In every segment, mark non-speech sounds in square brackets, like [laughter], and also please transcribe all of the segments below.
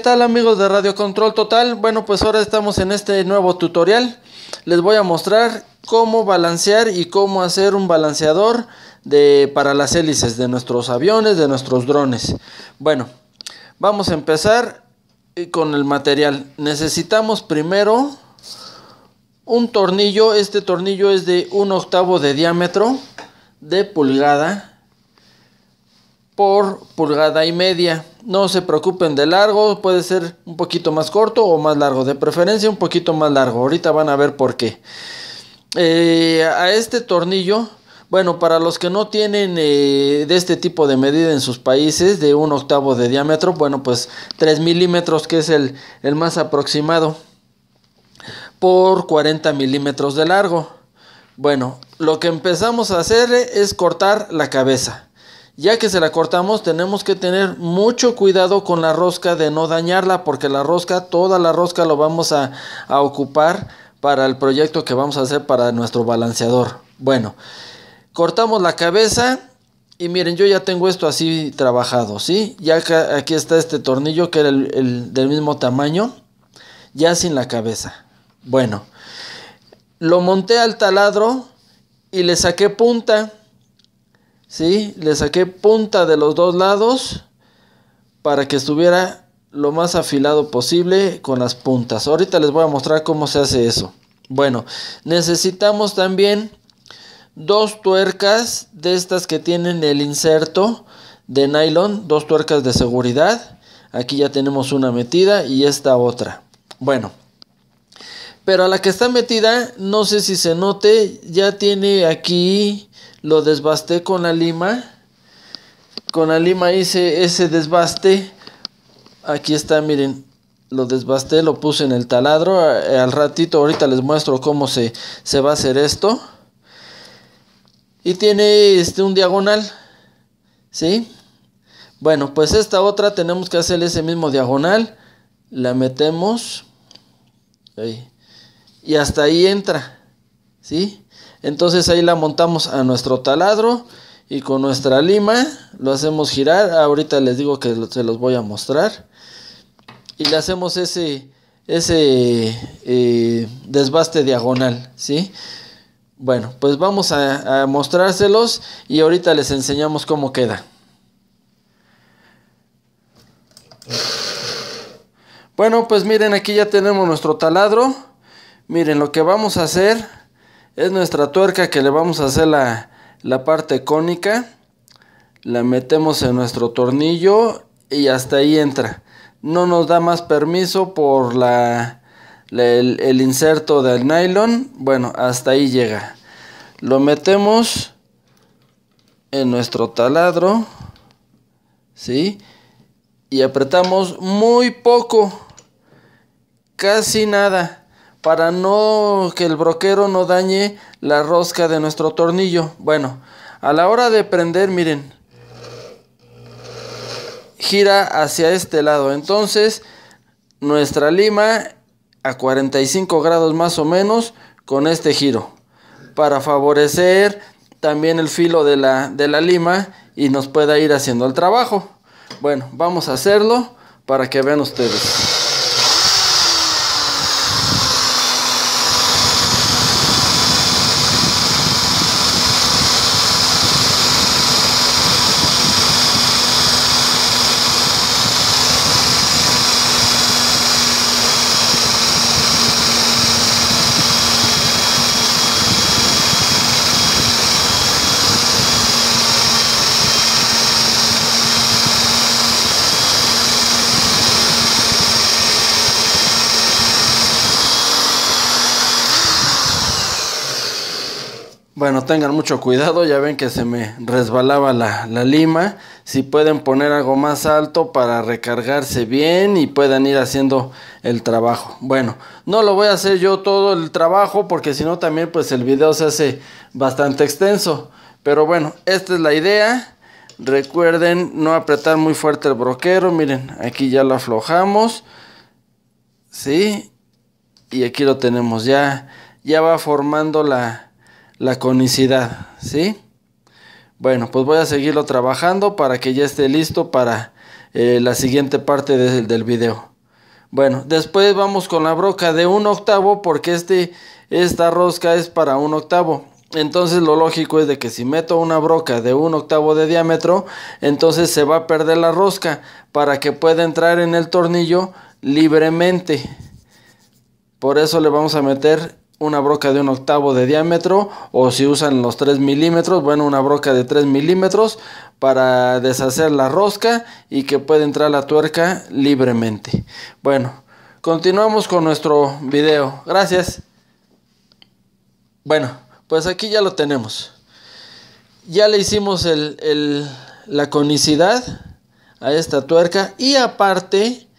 ¿Qué tal amigos de Radio Control Total? Bueno, pues ahora estamos en este nuevo tutorial. Les voy a mostrar cómo balancear y cómo hacer un balanceador de, para las hélices de nuestros aviones, de nuestros drones. Bueno, vamos a empezar con el material. Necesitamos primero un tornillo. Este tornillo es de un octavo de diámetro de pulgada por pulgada y media. No se preocupen de largo, puede ser un poquito más corto o más largo, de preferencia un poquito más largo. Ahorita van a ver por qué. Eh, a este tornillo, bueno, para los que no tienen eh, de este tipo de medida en sus países, de un octavo de diámetro, bueno, pues 3 milímetros, que es el, el más aproximado, por 40 milímetros de largo. Bueno, lo que empezamos a hacer es cortar la cabeza. Ya que se la cortamos tenemos que tener mucho cuidado con la rosca de no dañarla porque la rosca, toda la rosca lo vamos a, ocupar para el proyecto que vamos a hacer para nuestro balanceador. Bueno, cortamos la cabeza y miren, yo ya tengo esto así trabajado, ¿sí? Ya aquí está este tornillo que era el, del mismo tamaño, ya sin la cabeza. Bueno, lo monté al taladro y le saqué punta. ¿Sí? Le saqué punta de los dos lados para que estuviera lo más afilado posible con las puntas. Ahorita les voy a mostrar cómo se hace eso. Bueno, necesitamos también dos tuercas de estas que tienen el inserto de nylon, dos tuercas de seguridad. Aquí ya tenemos una metida y esta otra. Bueno, pero a la que está metida, no sé si se note, ya tiene aquí lo desbasté con la lima. Con la lima hice ese desbaste. Aquí está, miren, lo desbasté, lo puse en el taladro. Al ratito, ahorita les muestro cómo se, se va a hacer esto. Y tiene este un diagonal. ¿Sí? Bueno, pues esta otra tenemos que hacer ese mismo diagonal. La metemos. Ahí. Y hasta ahí entra. ¿Sí? Entonces ahí la montamos a nuestro taladro y con nuestra lima lo hacemos girar. Ahorita les digo que se los voy a mostrar. Y le hacemos ese, ese eh, desbaste diagonal, ¿sí? Bueno, pues vamos a, a mostrárselos y ahorita les enseñamos cómo queda. Bueno, pues miren, aquí ya tenemos nuestro taladro. Miren, lo que vamos a hacer es nuestra tuerca que le vamos a hacer la, parte cónica. La metemos en nuestro tornillo y hasta ahí entra. No nos da más permiso por la, el, el, inserto del nylon. Bueno, hasta ahí llega. Lo metemos en nuestro taladro. ¿Sí? Y apretamos muy poco. Casi nada para no que el broquero no dañe la rosca de nuestro tornillo. Bueno, a la hora de prender, miren, gira hacia este lado. Entonces, nuestra lima a 45 grados más o menos con este giro para favorecer también el filo de la, de la lima y nos pueda ir haciendo el trabajo. Bueno, vamos a hacerlo para que vean ustedes. Bueno, tengan mucho cuidado, ya ven que se me resbalaba la, lima. Si pueden poner algo más alto para recargarse bien y puedan ir haciendo el trabajo. Bueno, no lo voy a hacer yo todo el trabajo porque si no también pues el video se hace bastante extenso. Pero bueno, esta es la idea. Recuerden no apretar muy fuerte el broquero. Miren, aquí ya lo aflojamos. ¿Sí? Y aquí lo tenemos ya. Ya va formando la la conicidad, ¿sí? Bueno, pues voy a seguirlo trabajando para que ya esté listo para eh, la siguiente parte del video. Bueno, después vamos con la broca de un octavo porque este, esta rosca es para un octavo. Entonces lo lógico es de que si meto una broca de un octavo de diámetro, entonces se va a perder la rosca para que pueda entrar en el tornillo libremente. Por eso le vamos a meter una broca de un octavo de diámetro o si usan los 3 milímetros, bueno, una broca de 3 milímetros para deshacer la rosca y que pueda entrar la tuerca libremente. Bueno, continuamos con nuestro video. Gracias. Bueno, pues aquí ya lo tenemos. Ya le hicimos la conicidad a esta tuerca y aparte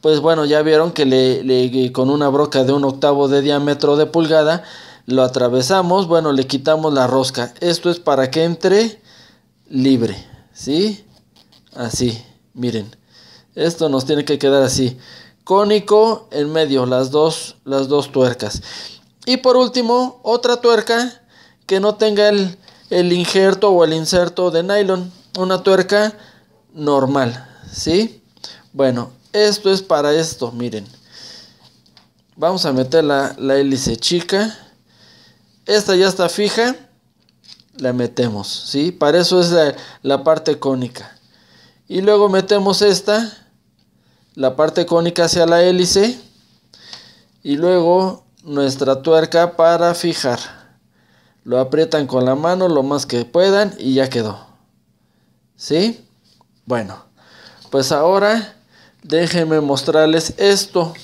pues bueno, ya vieron que le, con una broca de un octavo de diámetro de pulgada lo atravesamos, bueno, le quitamos la rosca. Esto es para que entre libre, ¿sí? Así, miren. Esto nos tiene que quedar así. Cónico en medio, las dos, las dos tuercas. Y por último, otra tuerca que no tenga el, el injerto o el inserto de nylon. Una tuerca normal, ¿sí? Bueno, esto es para esto, miren. Vamos a meter la, hélice chica. Esta ya está fija. La metemos, ¿sí? Para eso es la, la parte cónica. Y luego metemos esta, la parte cónica hacia la hélice. Y luego nuestra tuerca para fijar. Lo aprietan con la mano lo más que puedan y ya quedó. ¿Sí? Bueno, pues ahora déjenme mostrarles esto.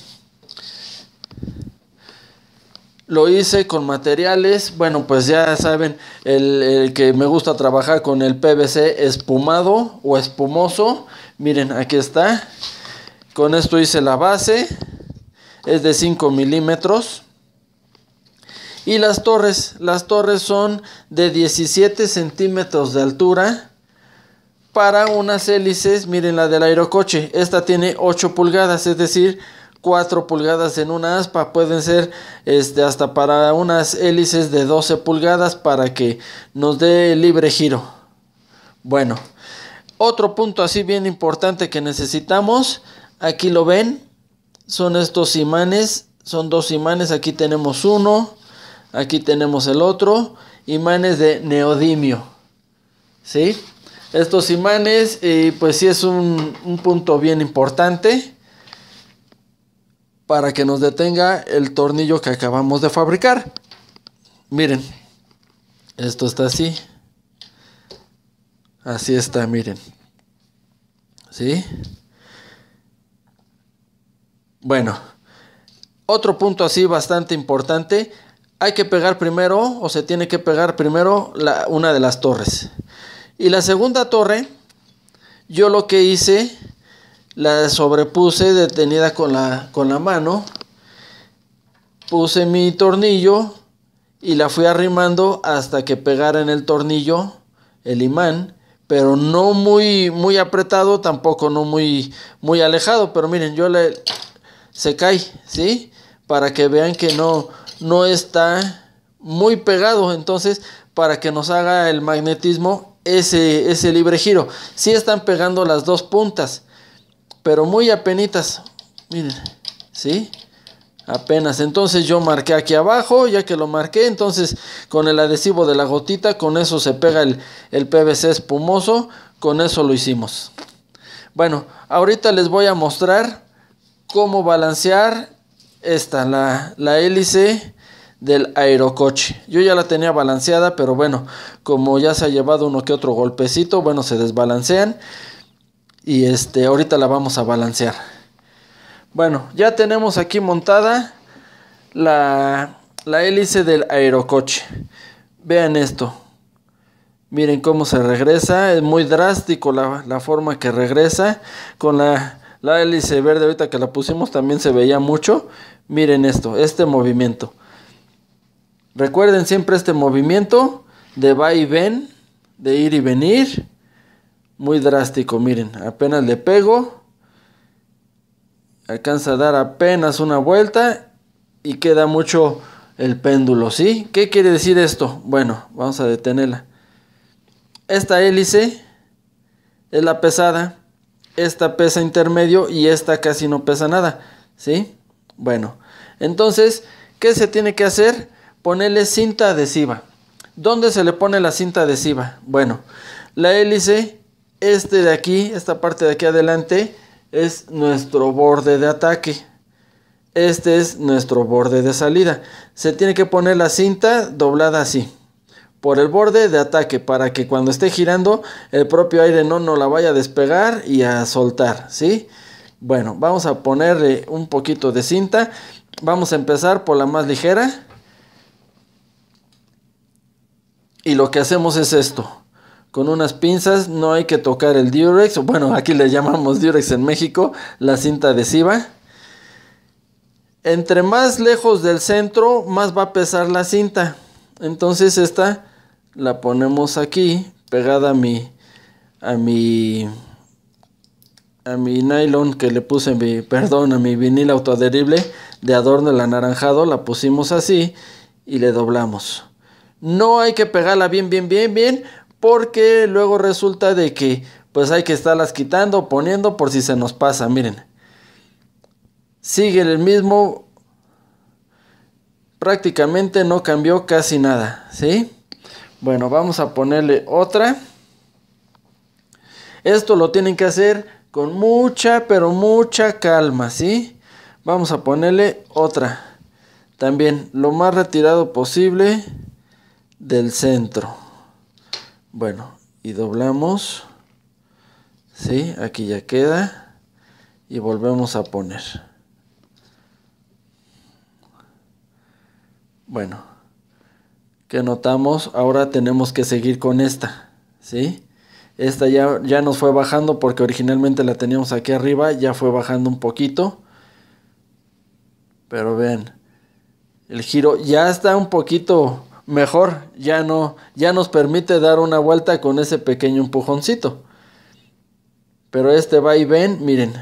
Lo hice con materiales, bueno pues ya saben, el, que me gusta trabajar con el PVC espumado o espumoso. Miren, aquí está. Con esto hice la base, es de 5 milímetros. Y las torres, las torres son de 17 centímetros de altura para unas hélices, miren la del aerocoche, esta tiene 8 pulgadas, es decir, 4 pulgadas en una aspa, pueden ser este, hasta para unas hélices de 12 pulgadas para que nos dé libre giro. Bueno, otro punto así bien importante que necesitamos, aquí lo ven, son estos imanes, son dos imanes, aquí tenemos uno, aquí tenemos el otro, imanes de neodimio, ¿sí? Estos imanes y pues sí es un, punto bien importante para que nos detenga el tornillo que acabamos de fabricar. Miren, esto está así. Así está, miren. ¿Sí? Bueno, otro punto así bastante importante. Hay que pegar primero, o se tiene que pegar primero la, una de las torres. Y la segunda torre, yo lo que hice, la sobrepuse detenida con la, con la mano, puse mi tornillo y la fui arrimando hasta que pegara en el tornillo el imán, pero no muy, muy apretado, tampoco no muy, muy alejado, pero miren, yo le, se cae, ¿sí? Para que vean que no, no está muy pegado, entonces para que nos haga el magnetismo ese, ese libre giro. Sí están pegando las dos puntas, pero muy apenitas. Miren, ¿sí? Apenas. Entonces yo marqué aquí abajo, ya que lo marqué, entonces con el adhesivo de la gotita, con eso se pega el, el PVC espumoso, con eso lo hicimos. Bueno, ahorita les voy a mostrar cómo balancear esta, la, la hélice del aerocoche. Yo ya la tenía balanceada, pero bueno, como ya se ha llevado uno que otro golpecito, bueno, se desbalancean. Y este, ahorita la vamos a balancear. Bueno, ya tenemos aquí montada la, la hélice del aerocoche. Vean esto. Miren cómo se regresa. Es muy drástico la, la forma que regresa. Con la, la hélice verde ahorita que la pusimos también se veía mucho. Miren esto, este movimiento. Recuerden siempre este movimiento de va y ven, de ir y venir. Muy drástico, miren, apenas le pego. Alcanza a dar apenas una vuelta y queda mucho el péndulo, ¿sí? ¿Qué quiere decir esto? Bueno, vamos a detenerla. Esta hélice es la pesada esta pesa intermedio y esta casi no pesa nada, ¿sí? Bueno, entonces, ¿qué se tiene que hacer? Ponerle cinta adhesiva. ¿Dónde se le pone la cinta adhesiva? Bueno, la hélice, este de aquí, esta parte de aquí adelante, es nuestro borde de ataque. Este es nuestro borde de salida. Se tiene que poner la cinta doblada así por el borde de ataque para que cuando esté girando el propio aire no nos la vaya a despegar y a soltar, ¿sí? Bueno, vamos a ponerle un poquito de cinta. Vamos a empezar por la más ligera. Y lo que hacemos es esto. Con unas pinzas no hay que tocar el Durex. Bueno, aquí le llamamos Durex en México, la cinta adhesiva. Entre más lejos del centro, más va a pesar la cinta. Entonces esta la ponemos aquí pegada a mi a mi a mi nylon que le puse mi perdón a mi vinil autoadherible de adorno el anaranjado la pusimos así y le doblamos no hay que pegarla bien bien bien bien porque luego resulta de que pues hay que estarlas quitando poniendo por si se nos pasa miren sigue el mismo prácticamente no cambió casi nada ¿sí? Bueno, vamos a ponerle otra. Esto lo tienen que hacer con mucha, pero mucha calma, ¿sí? Vamos a ponerle otra. También lo más retirado posible del centro. Bueno, y doblamos. ¿Sí? Aquí ya queda. Y volvemos a poner. Bueno que notamos, ahora tenemos que seguir con esta, ¿sí? Esta ya, ya nos fue bajando porque originalmente la teníamos aquí arriba, ya fue bajando un poquito. Pero vean, el giro ya está un poquito mejor, ya no, ya nos permite dar una vuelta con ese pequeño empujoncito. Pero este va y ven, miren.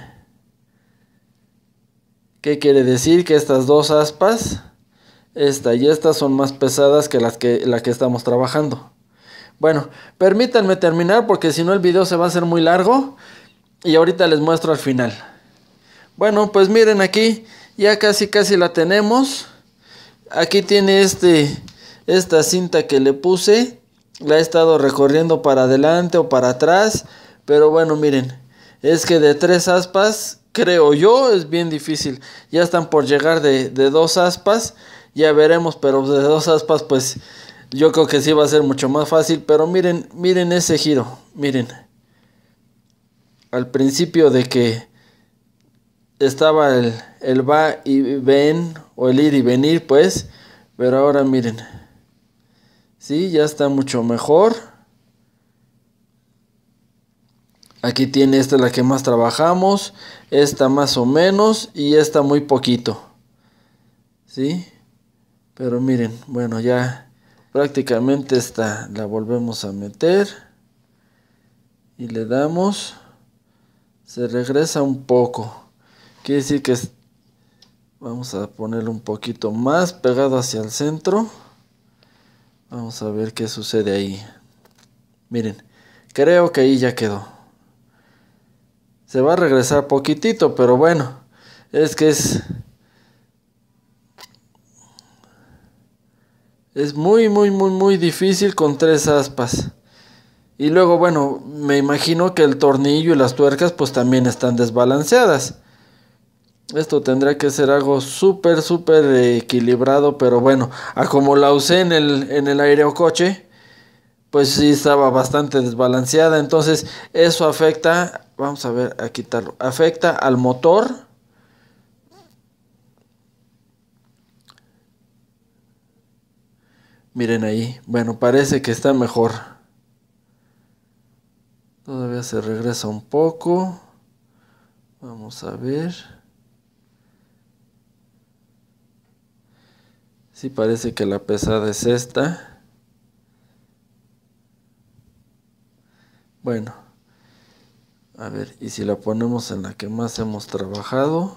¿Qué quiere decir? Que estas dos aspas esta y esta son más pesadas que las que, la que estamos trabajando. Bueno, permítanme terminar porque si no el video se va a hacer muy largo y ahorita les muestro al final. Bueno, pues miren aquí, ya casi casi la tenemos. Aquí tiene este, esta cinta que le puse. La he estado recorriendo para adelante o para atrás. Pero bueno, miren, es que de tres aspas, creo yo, es bien difícil. Ya están por llegar de, de dos aspas ya veremos, pero de dos aspas pues yo creo que sí va a ser mucho más fácil, pero miren, miren ese giro, miren. Al principio de que estaba el, el va y ven o el ir y venir pues, pero ahora miren. Sí, ya está mucho mejor. Aquí tiene esta la que más trabajamos, esta más o menos y esta muy poquito. ¿Sí? Pero miren, bueno, ya prácticamente esta la volvemos a meter y le damos, se regresa un poco. Quiere decir que vamos a ponerlo un poquito más pegado hacia el centro. Vamos a ver qué sucede ahí. Miren, creo que ahí ya quedó. Se va a regresar poquitito, pero bueno, es que es Es muy, muy, muy, muy difícil con tres aspas. Y luego, bueno, me imagino que el tornillo y las tuercas pues también están desbalanceadas. Esto tendrá que ser algo súper, súper equilibrado, pero bueno, a como la usé en el, en el pues sí estaba bastante desbalanceada. Entonces eso afecta, vamos a ver, a quitarlo, afecta al motor Miren ahí. Bueno, parece que está mejor. Todavía se regresa un poco. Vamos a ver. Sí parece que la pesada es esta. Bueno. A ver, y si la ponemos en la que más hemos trabajado.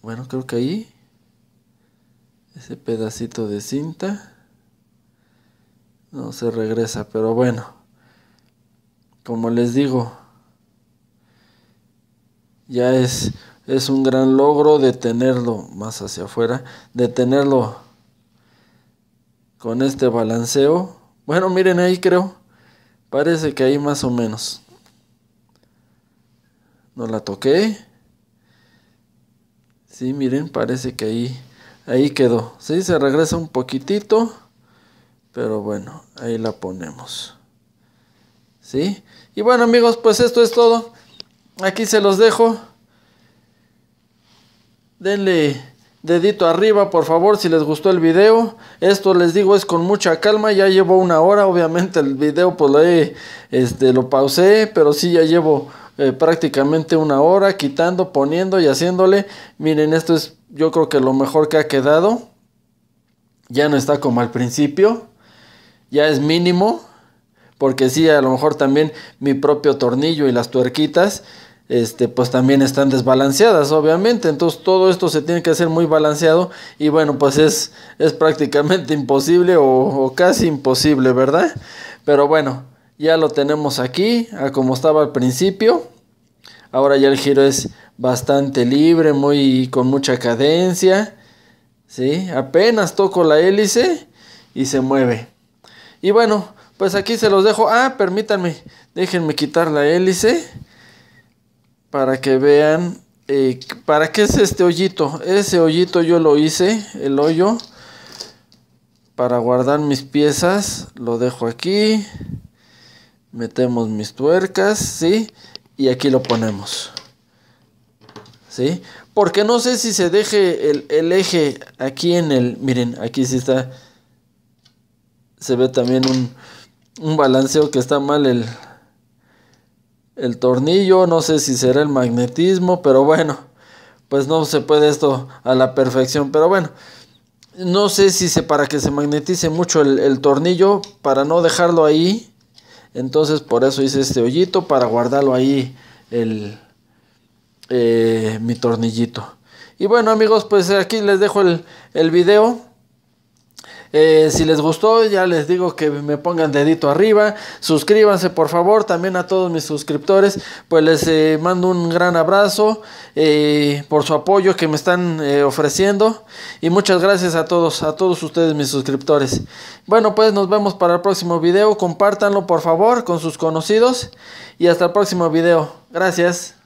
Bueno, creo que ahí ese pedacito de cinta no se regresa pero bueno como les digo, ya es, es un gran logro de tenerlo más hacia afuera, de tenerlo con este balanceo. Bueno, miren ahí creo, parece que ahí más o menos. No la toqué. Sí, miren, parece que ahí, ahí quedó. Sí, se regresa un poquitito, pero bueno, ahí la ponemos. ¿Sí? Y bueno amigos, pues esto es todo. Aquí se los dejo. Denle dedito arriba, por favor, si les gustó el video. Esto les digo es con mucha calma. Ya llevo una hora. Obviamente el video pues lo, este, lo pausé, pero sí ya llevo eh, prácticamente una hora quitando, poniendo y haciéndole. Miren, esto es yo creo que lo mejor que ha quedado. Ya no está como al principio. Ya es mínimo. Porque sí, a lo mejor también mi propio tornillo y las tuerquitas este, pues también están desbalanceadas, obviamente. Entonces todo esto se tiene que hacer muy balanceado y bueno, pues es, es prácticamente [laughs] imposible o, casi imposible, ¿verdad? Pero bueno, ya lo tenemos aquí, a como estaba al principio. Ahora ya el giro es bastante libre, muy con mucha cadencia. ¿Sí? Apenas toco la hélice y se mueve. Y bueno, pues aquí se los dejo. Ah, permítanme, déjenme quitar la hélice para que vean eh, para qué es este hoyito. Ese hoyito yo lo hice, el hoyo, para guardar mis piezas. Lo dejo aquí. Metemos mis tuercas, ¿sí? Y aquí lo ponemos. ¿Sí? Porque no sé si se deje el, el eje aquí en el... Miren, aquí sí está... Se ve también un, un balanceo que está mal el, el tornillo, no sé si será el magnetismo, pero bueno, pues no se puede esto a la perfección, pero bueno, no sé si se para que se magnetice mucho el, tornillo, para no dejarlo ahí, entonces por eso hice este hoyito, para guardarlo ahí el, eh, mi tornillito. Y bueno amigos, pues aquí les dejo el, el video. Eh, si les gustó, ya les digo que me pongan dedito arriba. Suscríbanse, por favor. También a todos mis suscriptores, pues les eh, mando un gran abrazo eh, por su apoyo que me están ofreciendo. Y muchas gracias a todos, a todos ustedes, mis suscriptores. Bueno, pues nos vemos para el próximo video. Compártanlo, por favor, con sus conocidos. Y hasta el próximo video. Gracias.